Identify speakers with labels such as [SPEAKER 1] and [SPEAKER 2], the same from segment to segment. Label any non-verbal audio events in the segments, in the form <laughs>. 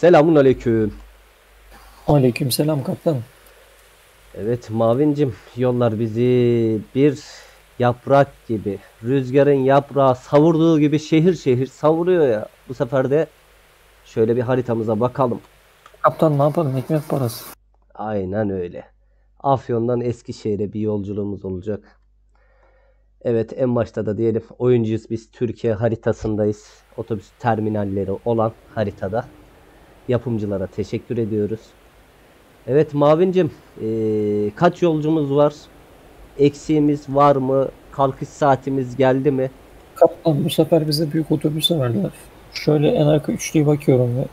[SPEAKER 1] Selamun aleyküm.
[SPEAKER 2] Aleykümselam kaptan.
[SPEAKER 1] Evet Mavincim yollar bizi bir yaprak gibi rüzgarın yaprağı savurduğu gibi şehir şehir savuruyor ya. Bu sefer de şöyle bir haritamıza bakalım.
[SPEAKER 2] Kaptan ne yapalım ekmek parası.
[SPEAKER 1] Aynen öyle. Afyon'dan Eskişehir'e bir yolculuğumuz olacak. Evet en başta da diyelim oyuncuyuz biz Türkiye haritasındayız. Otobüs terminalleri olan haritada. Yapımcılara teşekkür ediyoruz. Evet Mavincim eee, kaç yolcumuz var? Eksiğimiz var mı? Kalkış saatimiz geldi mi?
[SPEAKER 2] Kaptan bu sefer bize büyük otobüs verdiler. Şöyle en arka üçlüye bakıyorum ve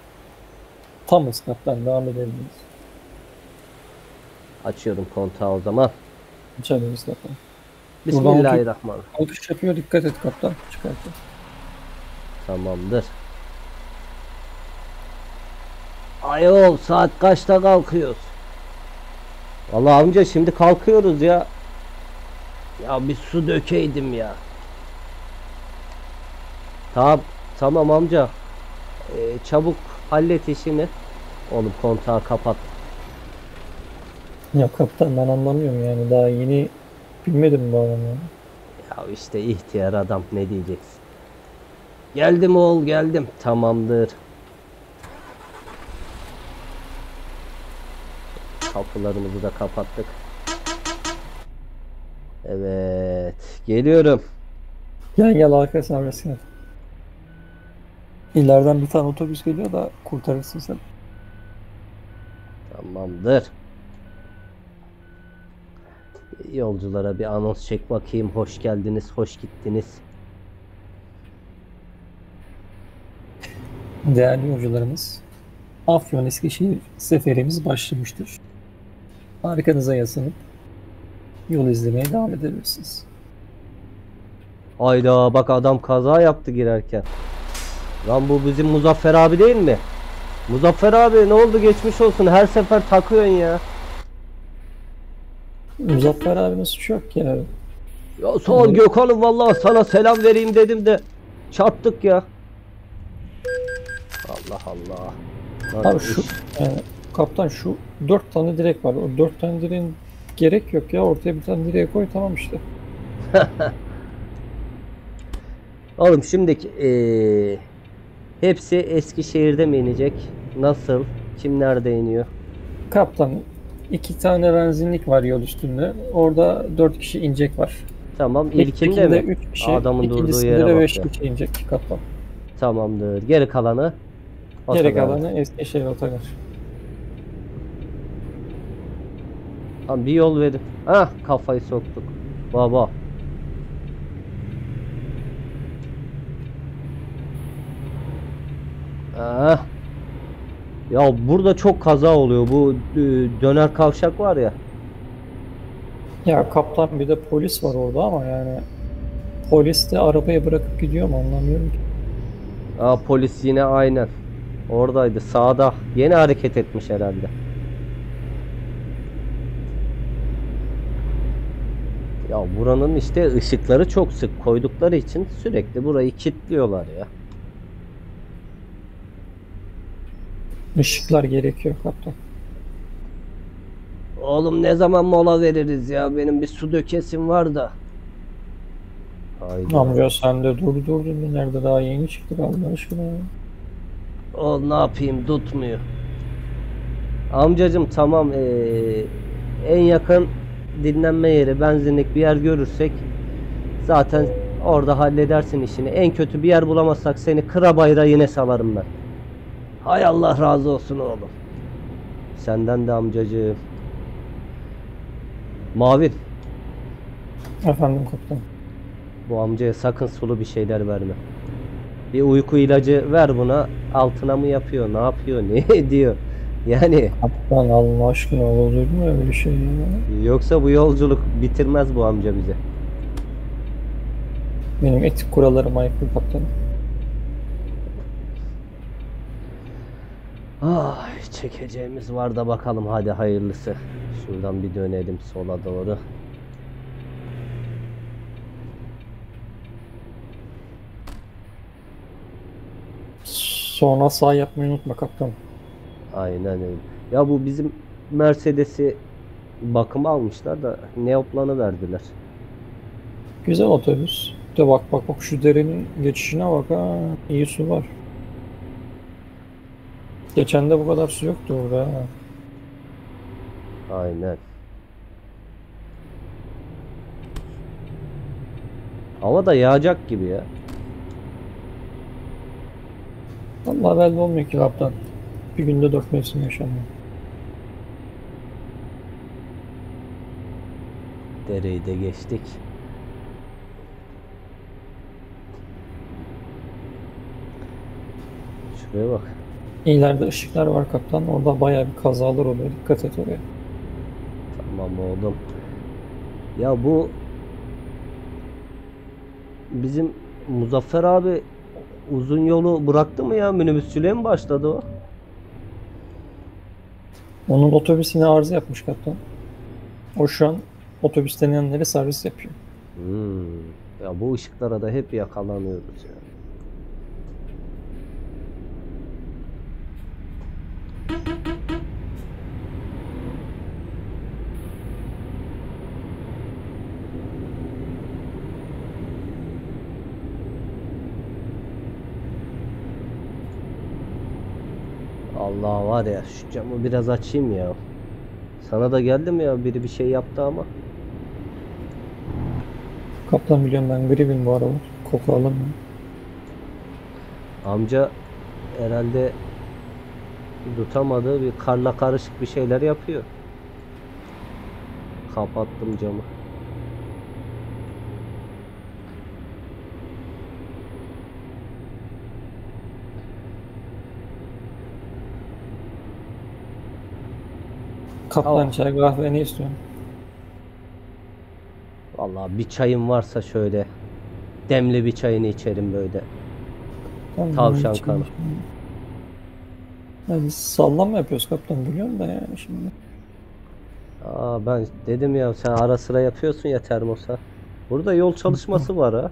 [SPEAKER 2] tamız kaptan devam edebiliriz.
[SPEAKER 1] Açıyorum kontağı o zaman.
[SPEAKER 2] Açabiliriz kaptan.
[SPEAKER 1] Bismillahirrahmanirrahim.
[SPEAKER 2] Kalkış yapıyor dikkat et kaptan. Çıkartın.
[SPEAKER 1] Tamamdır. Ayol saat kaçta kalkıyoruz? Vallahi amca şimdi kalkıyoruz ya. Ya bir su dökeydim ya. Tamam, tamam amca. Ee, çabuk hallet işini. Oğlum kontağı kapat.
[SPEAKER 2] Ya kaptan ben anlamıyorum yani daha yeni bilmedim bu adamı.
[SPEAKER 1] Ya işte ihtiyar adam ne diyeceksin? Geldim oğul geldim. Tamamdır. Kapılarımızı da kapattık. Evet. Geliyorum.
[SPEAKER 2] Gel gel arka servisine. İleriden bir tane otobüs geliyor da kurtarırsın sen.
[SPEAKER 1] Tamamdır. Yolculara bir anons çek bakayım. Hoş geldiniz, hoş gittiniz.
[SPEAKER 2] Değerli yolcularımız, Afyon Eskişehir seferimiz başlamıştır. Arkanıza yaslanıp yol izlemeye devam edebilirsiniz.
[SPEAKER 1] Hayda bak adam kaza yaptı girerken. Lan bu bizim Muzaffer abi değil mi? Muzaffer abi ne oldu geçmiş olsun her sefer takıyorsun ya.
[SPEAKER 2] Muzaffer abinin suçu yok ya.
[SPEAKER 1] Ya sağ ol Gökhan'ım vallahi sana selam vereyim dedim de çarptık ya. Allah Allah.
[SPEAKER 2] Abi şu yani kaptan şu dört tane direk var. O dört tane direğin gerek yok ya. Ortaya bir tane direğe koy tamam işte. <laughs>
[SPEAKER 1] Oğlum şimdiki eee, hepsi Eskişehir'de mi inecek? Nasıl? Kim nerede iniyor?
[SPEAKER 2] Kaptan iki tane benzinlik var yol üstünde. Orada dört kişi inecek var.
[SPEAKER 1] Tamam ilkinde mi?
[SPEAKER 2] üç kişi,
[SPEAKER 1] Adamın durduğu yere
[SPEAKER 2] de beş kişi inecek kaptan.
[SPEAKER 1] Tamamdır. Geri kalanı
[SPEAKER 2] Geri kalanı Eskişehir otogar.
[SPEAKER 1] Lan bir yol verin. Ah kafayı soktuk. Baba. Ah. Ya burada çok kaza oluyor. Bu e, döner kavşak var ya.
[SPEAKER 2] Ya kaptan bir de polis var orada ama yani polis de arabayı bırakıp gidiyor mu anlamıyorum ki.
[SPEAKER 1] Aa polis yine aynen. Oradaydı sağda. Yeni hareket etmiş herhalde. Ya buranın işte ışıkları çok sık koydukları için sürekli burayı kilitliyorlar ya.
[SPEAKER 2] Işıklar gerekiyor kaptan.
[SPEAKER 1] Oğlum ne zaman mola veririz ya? Benim bir su dökesim var da. Haydi.
[SPEAKER 2] Amca sen de dur dur dur. Nerede daha yeni çıktık Allah aşkına ya.
[SPEAKER 1] O ne yapayım tutmuyor. Amcacım tamam eee, en yakın dinlenme yeri benzinlik bir yer görürsek zaten orada halledersin işini. En kötü bir yer bulamazsak seni kıra bayra yine salarım ben. Hay Allah razı olsun oğlum. Senden de amcacığım. Mavin
[SPEAKER 2] Efendim kaptan.
[SPEAKER 1] bu amcaya sakın sulu bir şeyler verme. Bir uyku ilacı ver buna altına mı yapıyor ne yapıyor <laughs> ne diyor. Yani
[SPEAKER 2] Kaptan Allah aşkına olur mu öyle şey ya?
[SPEAKER 1] Yoksa bu yolculuk bitirmez bu amca bize.
[SPEAKER 2] Benim etik kurallarım aykırı kaptan.
[SPEAKER 1] Ay çekeceğimiz var da bakalım hadi hayırlısı. Şuradan bir dönelim sola doğru.
[SPEAKER 2] Sonra sağ yapmayı unutma kaptan.
[SPEAKER 1] Aynen öyle. Ya bu bizim Mercedes'i bakıma almışlar da Neoplan'ı verdiler.
[SPEAKER 2] Güzel otobüs. De bak bak bak şu derenin geçişine bak ha. İyi su var. Geçen de bu kadar su yoktu orada. ha.
[SPEAKER 1] Aynen. Hava da yağacak gibi ya.
[SPEAKER 2] Vallahi belli olmuyor ki kaptan. Bir günde dört mevsim yaşanıyor.
[SPEAKER 1] Dereyi de geçtik. Şuraya bak.
[SPEAKER 2] İleride ışıklar var kaptan. Orada bayağı bir kazalar oluyor. Dikkat et oraya.
[SPEAKER 1] Tamam oğlum. Ya bu bizim Muzaffer abi uzun yolu bıraktı mı ya? Minibüsçülüğe mi başladı o?
[SPEAKER 2] Onun otobüs yine arıza yapmış kaptan. O şu an otobüs deneyenlere servis yapıyor.
[SPEAKER 1] Hmm. Ya bu ışıklara da hep yakalanıyoruz ya. Allah var ya şu camı biraz açayım ya. Sana da geldi mi ya biri bir şey yaptı ama.
[SPEAKER 2] Kaptan biliyorum ben gribim bu aralar. Koku alamıyorum.
[SPEAKER 1] Amca herhalde tutamadığı bir karla karışık bir şeyler yapıyor. Kapattım camı. Tamam.
[SPEAKER 2] çay kahve ne istiyorsun?
[SPEAKER 1] Vallahi bir çayım varsa şöyle demli bir çayını içerim böyle.
[SPEAKER 2] Tamam,
[SPEAKER 1] Tavşan kanı.
[SPEAKER 2] Ya biz sallama yapıyoruz kaptan biliyorum da yani şimdi.
[SPEAKER 1] Aa ben dedim ya sen ara sıra yapıyorsun ya termosa. Burada yol çalışması var ha.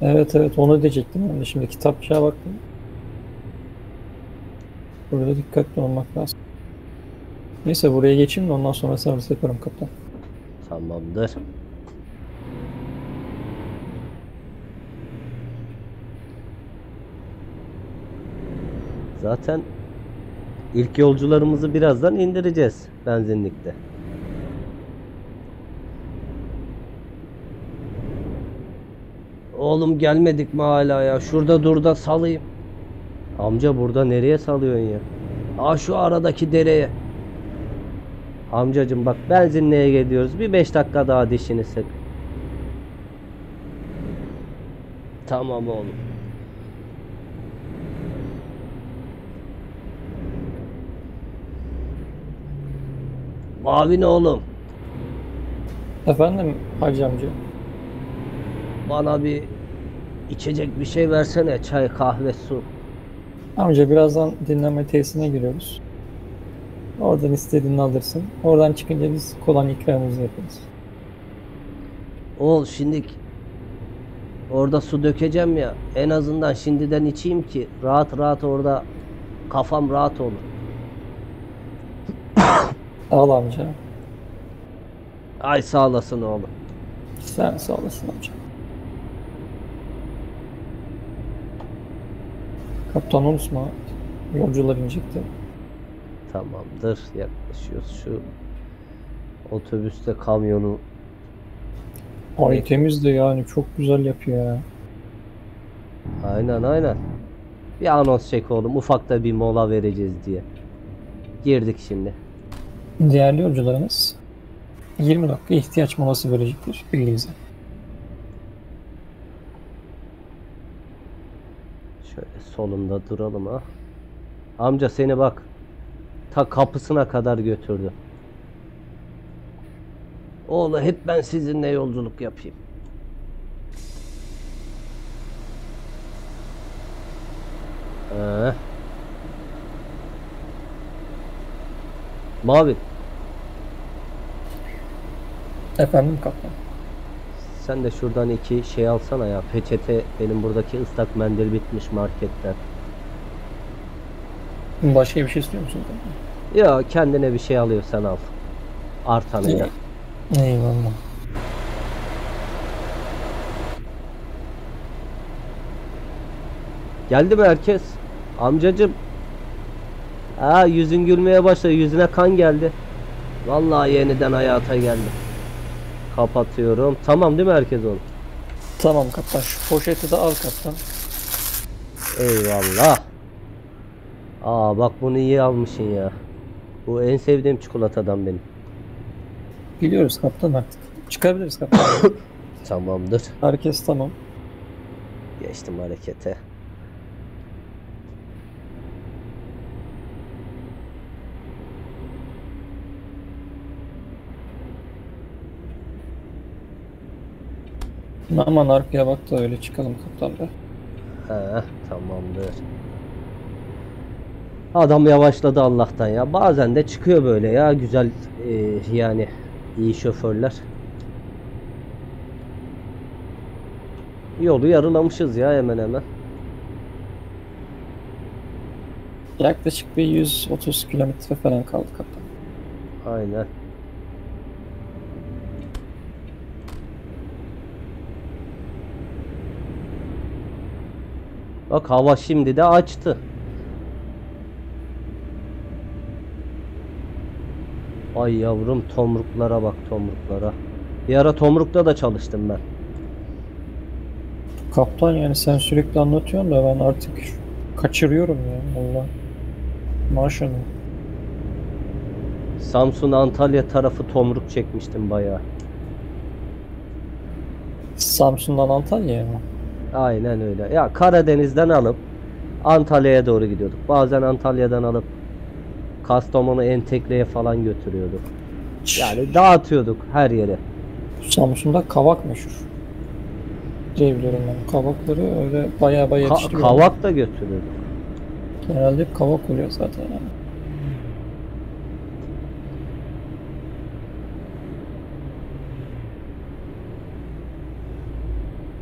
[SPEAKER 2] Evet evet onu diyecektim ben de şimdi kitapçığa baktım. Burada dikkatli olmak lazım. Neyse buraya geçeyim de ondan sonra servis yaparım kaptan.
[SPEAKER 1] Tamamdır. Zaten ilk yolcularımızı birazdan indireceğiz benzinlikte. Oğlum gelmedik mi hala ya? Şurada dur da salayım. Amca burada nereye salıyorsun ya? Aa şu aradaki dereye. Amcacım bak benzinliğe gidiyoruz. Bir 5 dakika daha dişini sık. Tamam oğlum. Mavi ne oğlum?
[SPEAKER 2] Efendim Hacı amca.
[SPEAKER 1] Bana bir içecek bir şey versene. Çay, kahve, su.
[SPEAKER 2] Amca birazdan dinlenme tesisine giriyoruz. Oradan istediğini alırsın. Oradan çıkınca biz kolan ikramımızı yaparız.
[SPEAKER 1] Oğul şimdi orada su dökeceğim ya. En azından şimdiden içeyim ki rahat rahat orada kafam rahat olur. <coughs>
[SPEAKER 2] Al amca.
[SPEAKER 1] Ay sağ olasın oğlum.
[SPEAKER 2] Sen sağ olasın amca. Kaptan unutma. Yolcular inecekti.
[SPEAKER 1] Tamamdır. Yaklaşıyoruz şu otobüste kamyonu.
[SPEAKER 2] Ay temiz de yani çok güzel yapıyor ya.
[SPEAKER 1] Aynen aynen. Bir anons çek oğlum. Ufakta bir mola vereceğiz diye. Girdik şimdi.
[SPEAKER 2] Değerli yolcularımız 20 dakika ihtiyaç molası verecektir bilginize.
[SPEAKER 1] Şöyle solunda duralım ha. Amca seni bak. Ta kapısına kadar götürdü. Oğlu hep ben sizinle yolculuk yapayım. Ee. Mavi
[SPEAKER 2] Efendim kaptan.
[SPEAKER 1] sen de şuradan iki şey alsana ya. Peçete benim buradaki ıslak mendil bitmiş marketten.
[SPEAKER 2] Başka bir şey istiyor musun?
[SPEAKER 1] Ya kendine bir şey alıyorsan al. Artanıyla.
[SPEAKER 2] Eyvallah.
[SPEAKER 1] Geldi mi herkes? Amcacım. Aa yüzün gülmeye başladı. Yüzüne kan geldi. Vallahi yeniden hayata geldi. Kapatıyorum. Tamam değil mi herkes onu?
[SPEAKER 2] Tamam kaptan şu poşeti de al kaptan.
[SPEAKER 1] Eyvallah. Aa bak bunu iyi almışsın ya. Bu en sevdiğim çikolatadan benim.
[SPEAKER 2] Biliyoruz kaptan artık. Çıkabiliriz kaptan. <coughs>
[SPEAKER 1] Tamamdır.
[SPEAKER 2] Herkes tamam.
[SPEAKER 1] Geçtim harekete.
[SPEAKER 2] Aman arkaya bak da öyle çıkalım kaptan be.
[SPEAKER 1] He, tamamdır. Adam yavaşladı Allah'tan ya. Bazen de çıkıyor böyle ya güzel e, yani iyi şoförler. Yolu yarılamışız ya hemen hemen.
[SPEAKER 2] Yaklaşık bir 130 kilometre falan kaldı kaptan.
[SPEAKER 1] Aynen. Bak hava şimdi de açtı. Ay yavrum tomruklara bak tomruklara. Bir ara tomrukta da çalıştım ben.
[SPEAKER 2] Kaptan yani sen sürekli anlatıyorsun da ben artık kaçırıyorum ya Allah. Maşallah.
[SPEAKER 1] Samsun Antalya tarafı tomruk çekmiştim bayağı.
[SPEAKER 2] Samsun'dan Antalya'ya mı?
[SPEAKER 1] Aynen öyle. Ya Karadeniz'den alıp Antalya'ya doğru gidiyorduk. Bazen Antalya'dan alıp Kastamonu Entekle'ye falan götürüyorduk. Yani dağıtıyorduk her yere.
[SPEAKER 2] Samsun'da kavak meşhur. Diyebiliyorum ben. Kavakları öyle bayağı bayağı
[SPEAKER 1] Ka- kavak da götürüyorduk.
[SPEAKER 2] Genelde hep kavak oluyor zaten yani.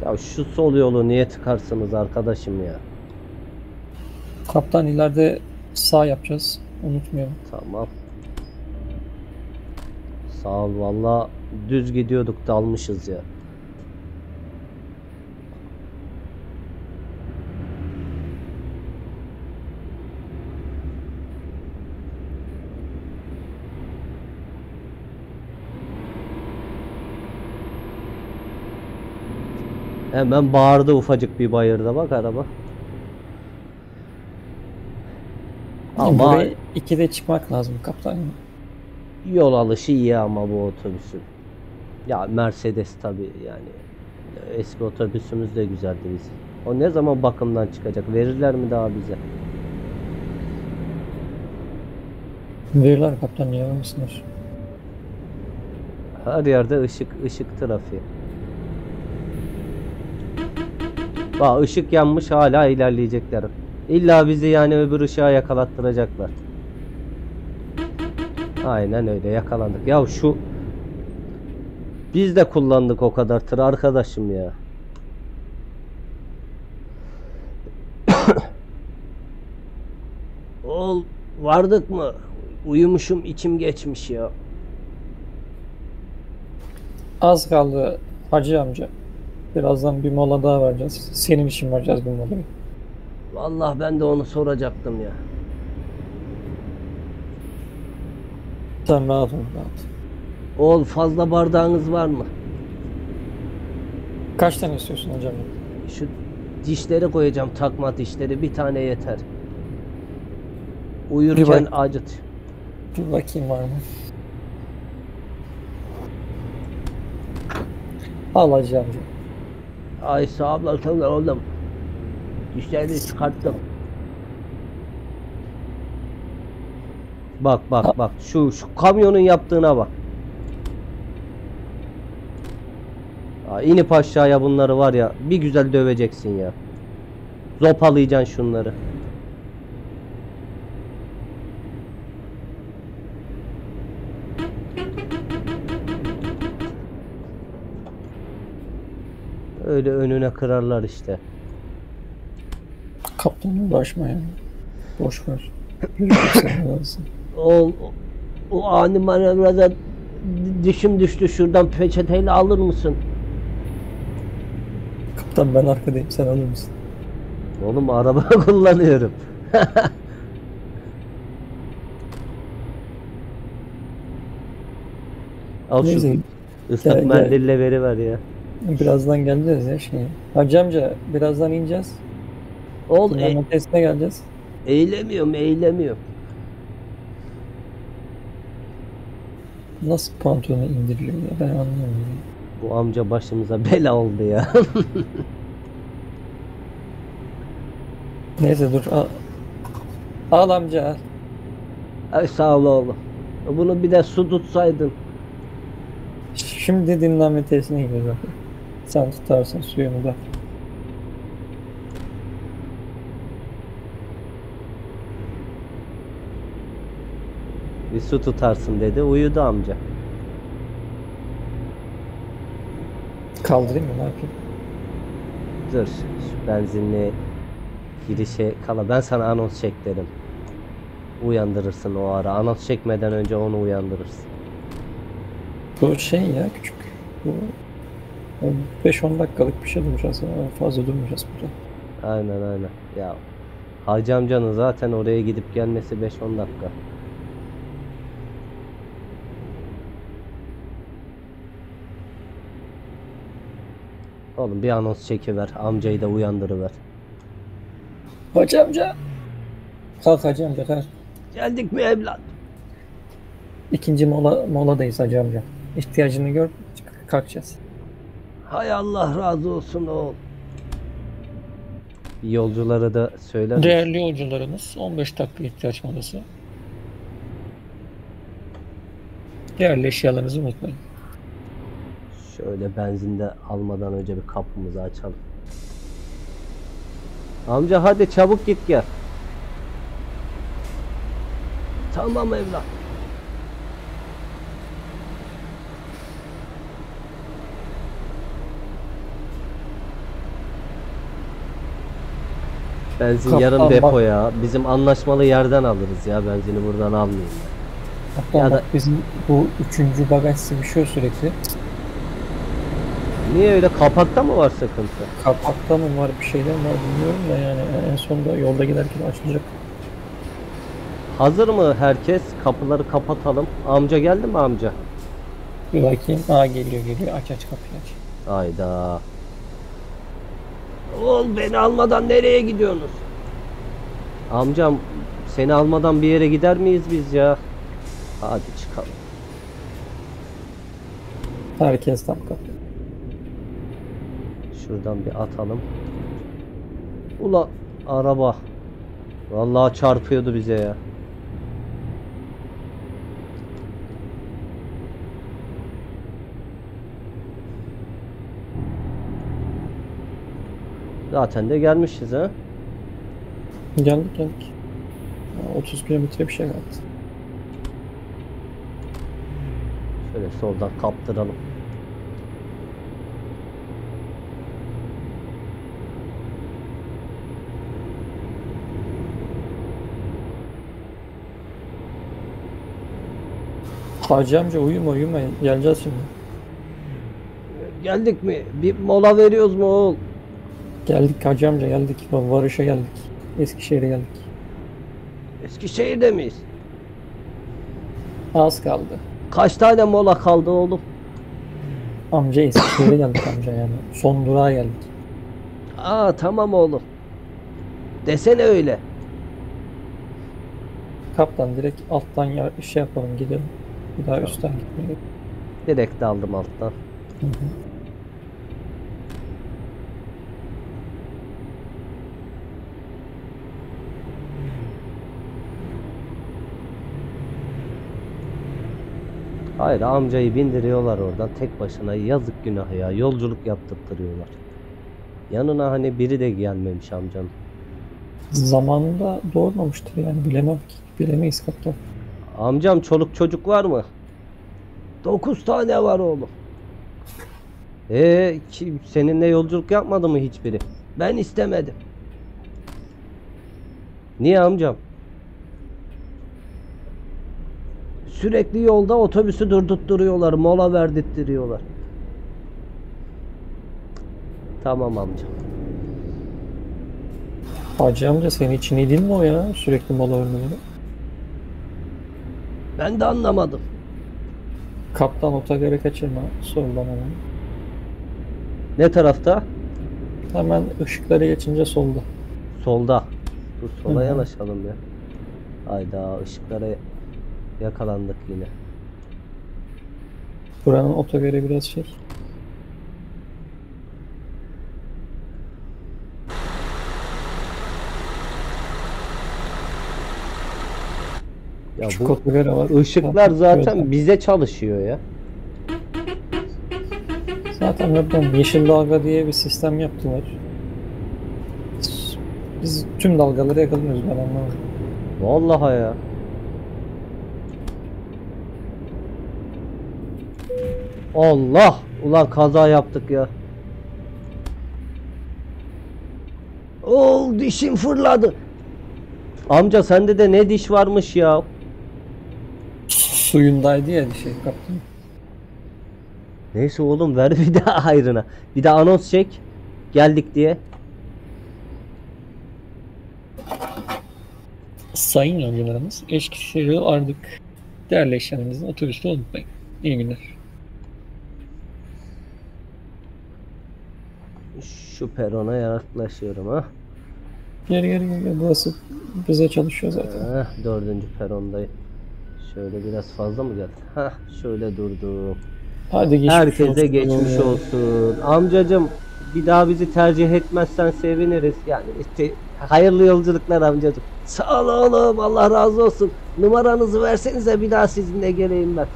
[SPEAKER 1] Ya şu sol yolu niye tıkarsınız arkadaşım ya?
[SPEAKER 2] Kaptan ileride sağ yapacağız. Unutmayalım.
[SPEAKER 1] Tamam. Sağ ol valla düz gidiyorduk dalmışız ya. Hemen bağırdı ufacık bir bayırda bak araba. Ama
[SPEAKER 2] Buraya ikide çıkmak lazım kaptan.
[SPEAKER 1] Yol alışı iyi ama bu otobüsün. Ya Mercedes tabi yani. Eski otobüsümüz de güzeldi bizim. O ne zaman bakımdan çıkacak? Verirler mi daha bize?
[SPEAKER 2] Verirler kaptan niye vermesinler?
[SPEAKER 1] Her yerde ışık ışık trafiği. Bak ışık yanmış hala ilerleyecekler. İlla bizi yani öbür ışığa yakalattıracaklar. Aynen öyle yakalandık. Ya şu biz de kullandık o kadar tır arkadaşım ya. <coughs> Ol vardık mı? Uyumuşum içim geçmiş ya.
[SPEAKER 2] Az kaldı hacı amca. Birazdan bir mola daha vereceğiz. Senin için vereceğiz bu molayı.
[SPEAKER 1] Vallahi ben de onu soracaktım ya.
[SPEAKER 2] Sen rahat ol rahat.
[SPEAKER 1] Oğul fazla bardağınız var mı?
[SPEAKER 2] Kaç tane istiyorsun hocam?
[SPEAKER 1] Şu dişleri koyacağım takma dişleri bir tane yeter. Uyurken
[SPEAKER 2] bak.
[SPEAKER 1] acıt.
[SPEAKER 2] Bir bakayım var mı? Al hacı amca.
[SPEAKER 1] Ay sağ ol sana oğlum. Dişlerini çıkarttım. Bak bak bak şu şu kamyonun yaptığına bak. Aa, inip aşağıya bunları var ya bir güzel döveceksin ya. Zopalayacaksın şunları. Öyle önüne kırarlar işte.
[SPEAKER 2] Kaptan uğraşma yani. Boş ver.
[SPEAKER 1] O, o ani manevrada dişim düştü şuradan peçeteyle alır mısın?
[SPEAKER 2] Kaptan ben arkadayım sen alır mısın?
[SPEAKER 1] Oğlum araba <laughs> kullanıyorum. Al şu
[SPEAKER 2] Neyse
[SPEAKER 1] ıslak mendille veri ver ya.
[SPEAKER 2] birazdan geleceğiz ya şey. Hacı amca birazdan ineceğiz.
[SPEAKER 1] Ol e-
[SPEAKER 2] testine geleceğiz.
[SPEAKER 1] eğilemiyorum eğilemiyorum.
[SPEAKER 2] Nasıl pantolonu indiriliyor ya ben anlamıyorum.
[SPEAKER 1] Bu amca başımıza bela oldu ya. <laughs>
[SPEAKER 2] Neyse dur al. Al amca al.
[SPEAKER 1] Ay sağ ol oğlum. Bunu bir de su tutsaydın.
[SPEAKER 2] Şimdi dinlenme testine gidiyoruz. Sen tutarsın suyunu da.
[SPEAKER 1] Bir su tutarsın dedi. Uyudu amca.
[SPEAKER 2] Kaldırayım mı ne yapayım?
[SPEAKER 1] Dur şu benzinli girişe kala. Ben sana anons çek derim. Uyandırırsın o ara. Anons çekmeden önce onu uyandırırsın.
[SPEAKER 2] Bu şey ya küçük. Bu 5-10 dakikalık bir şey duracağız. Fazla durmayacağız burada.
[SPEAKER 1] Aynen aynen. Ya Hacı amcanın zaten oraya gidip gelmesi 5-10 dakika. Oğlum bir anons çekiver. Amcayı da uyandırıver.
[SPEAKER 2] Hacı amca. Kalk hacı amca kalk.
[SPEAKER 1] Geldik mi evlat?
[SPEAKER 2] İkinci mola, moladayız hacı amca. İhtiyacını gör kalkacağız.
[SPEAKER 1] Hay Allah razı olsun oğul. Yolculara da söyler misin?
[SPEAKER 2] Değerli yolcularımız 15 dakika ihtiyaç molası. Değerli eşyalarınızı unutmayın.
[SPEAKER 1] Şöyle benzinde almadan önce bir kapımızı açalım. Amca hadi çabuk git gel. Tamam evlat. Benzin
[SPEAKER 2] Kaptan
[SPEAKER 1] yarım
[SPEAKER 2] bak-
[SPEAKER 1] depo ya. Bizim anlaşmalı yerden alırız ya benzini buradan almayayım.
[SPEAKER 2] Hatta
[SPEAKER 1] Ya
[SPEAKER 2] bak
[SPEAKER 1] da-
[SPEAKER 2] bizim bu üçüncü bagaj sıkışıyor sürekli.
[SPEAKER 1] Niye öyle kapakta mı var sıkıntı?
[SPEAKER 2] Kapakta mı var bir şeyler mi var bilmiyorum da yani en sonunda yolda giderken açılacak.
[SPEAKER 1] Hazır mı herkes? Kapıları kapatalım. Amca geldi mi amca?
[SPEAKER 2] Bir bakayım. Aa geliyor geliyor. Aç aç kapıyı aç.
[SPEAKER 1] Hayda. Oğul beni almadan nereye gidiyorsunuz? Amcam seni almadan bir yere gider miyiz biz ya? Hadi çıkalım.
[SPEAKER 2] Herkes tam kapı.
[SPEAKER 1] Şuradan bir atalım. Ula araba. Vallahi çarpıyordu bize ya. Zaten de gelmişiz ha.
[SPEAKER 2] Geldik geldik. Aa, 30 kilometre bir şey kaldı.
[SPEAKER 1] Şöyle soldan kaptıralım.
[SPEAKER 2] Hacı amca uyuma uyuma. Geleceğiz şimdi.
[SPEAKER 1] Geldik mi? Bir mola veriyoruz mu oğul?
[SPEAKER 2] Geldik hacı amca geldik. Varış'a geldik. Eskişehir'e geldik.
[SPEAKER 1] Eskişehir'de miyiz?
[SPEAKER 2] Az kaldı.
[SPEAKER 1] Kaç tane mola kaldı oğlum?
[SPEAKER 2] Amca Eskişehir'e geldik amca yani. Son durağa geldik.
[SPEAKER 1] Aa tamam oğlum. Desene öyle.
[SPEAKER 2] Kaptan direkt alttan şey yapalım gidelim. Bir daha üstten gitmeyelim.
[SPEAKER 1] Direkt aldım alttan.
[SPEAKER 2] Hı hı.
[SPEAKER 1] Hayır amcayı bindiriyorlar oradan tek başına yazık günah ya yolculuk yaptırtırıyorlar. Yanına hani biri de gelmemiş amcam.
[SPEAKER 2] Zamanında doğurmamıştır yani bilemem ki. Bilemeyiz kaptan.
[SPEAKER 1] Amcam çoluk çocuk var mı? Dokuz tane var oğlum. Ee, ki seninle yolculuk yapmadı mı hiçbiri? Ben istemedim. Niye amcam? Sürekli yolda otobüsü durdurtturuyorlar. Mola verdirttiriyorlar. Tamam amca.
[SPEAKER 2] Hacı amca senin için iyi değil mi o ya? Sürekli mola vermeleri.
[SPEAKER 1] Ben de anlamadım.
[SPEAKER 2] Kaptan otogara kaçırma. Soldan hemen.
[SPEAKER 1] Ne tarafta?
[SPEAKER 2] Hemen ışıkları geçince solda.
[SPEAKER 1] Solda. Dur sola
[SPEAKER 2] Hı hı.
[SPEAKER 1] yanaşalım ya. Hayda ışıklara yakalandık yine.
[SPEAKER 2] Buranın otogarı biraz şey.
[SPEAKER 1] Ya
[SPEAKER 2] Küçük
[SPEAKER 1] bu
[SPEAKER 2] var.
[SPEAKER 1] ışıklar zaten bize çalışıyor ya.
[SPEAKER 2] Zaten buradan yeşil dalga diye bir sistem yaptılar. Biz tüm dalgaları yakalıyoruz ben anlamadım.
[SPEAKER 1] Vallahi ya. Allah! Ulan kaza yaptık ya. Oo dişim fırladı. Amca sende de ne diş varmış ya.
[SPEAKER 2] Suyundaydı ya şey kaptan.
[SPEAKER 1] Neyse oğlum ver bir daha hayrına. Bir de anons çek. Geldik diye.
[SPEAKER 2] Sayın yolcularımız Eskişehir'e ardık. Değerli eşyalarınızı otobüste unutmayın. İyi günler.
[SPEAKER 1] Şu perona yaklaşıyorum ha.
[SPEAKER 2] Geri geri geri. Burası bize çalışıyor zaten.
[SPEAKER 1] Heh, dördüncü perondayım. Şöyle biraz fazla mı geldi? Heh, şöyle durdum.
[SPEAKER 2] Hadi geçmiş
[SPEAKER 1] Herkese
[SPEAKER 2] olsun.
[SPEAKER 1] geçmiş olsun. Amcacım bir daha bizi tercih etmezsen seviniriz. Yani işte hayırlı yolculuklar amcacım. Sağ ol oğlum Allah razı olsun. Numaranızı versenize bir daha sizinle geleyim ben.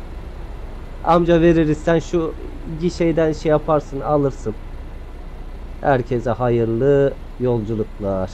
[SPEAKER 1] Amca veririz sen şu gişeyden şey yaparsın alırsın. Herkese hayırlı yolculuklar.